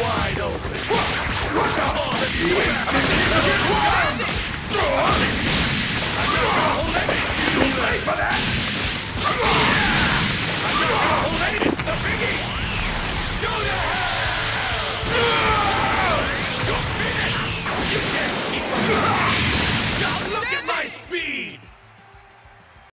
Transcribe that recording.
wide open. What, the hell did you expect wide?